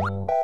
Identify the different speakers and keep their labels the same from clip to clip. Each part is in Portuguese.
Speaker 1: 어...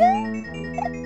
Speaker 1: Yeah.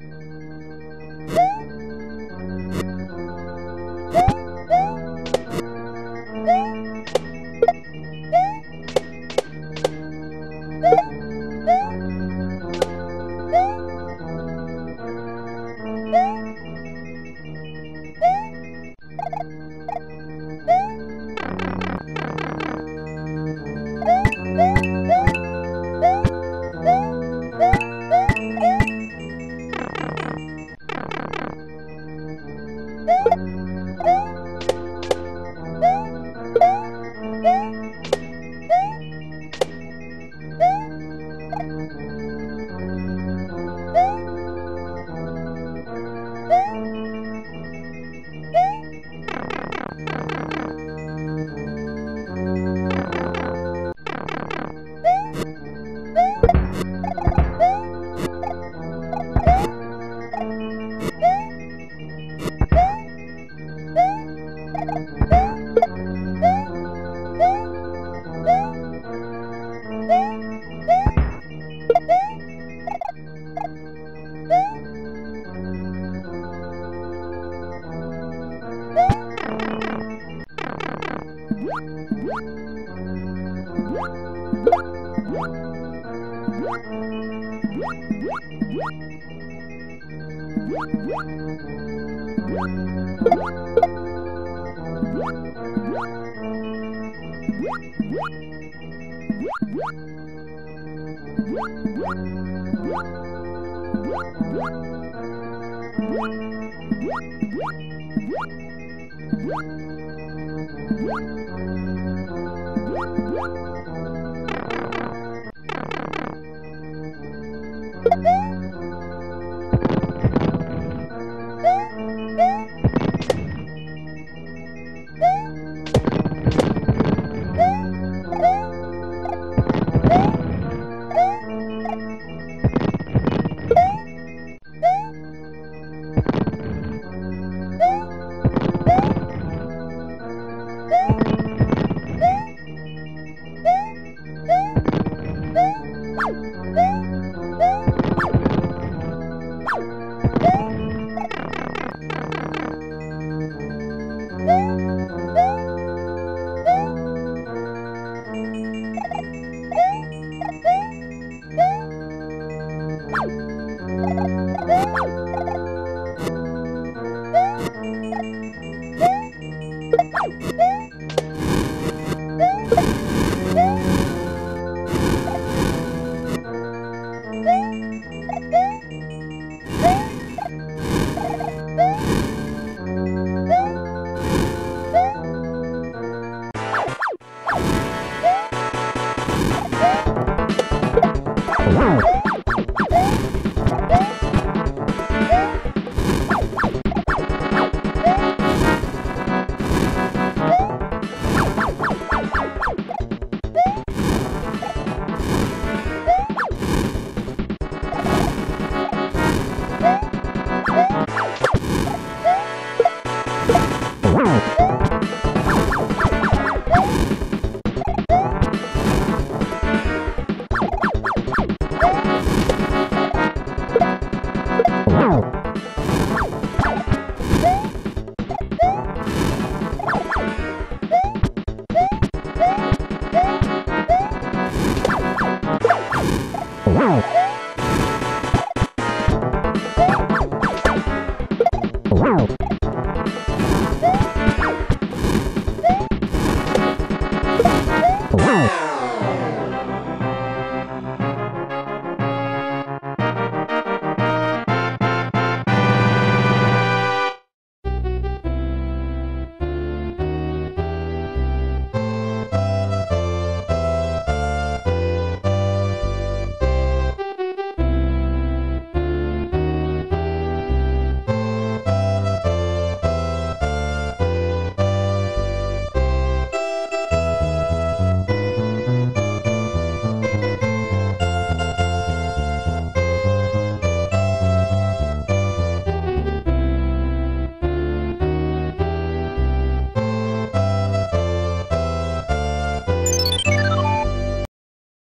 Speaker 1: Música Woo!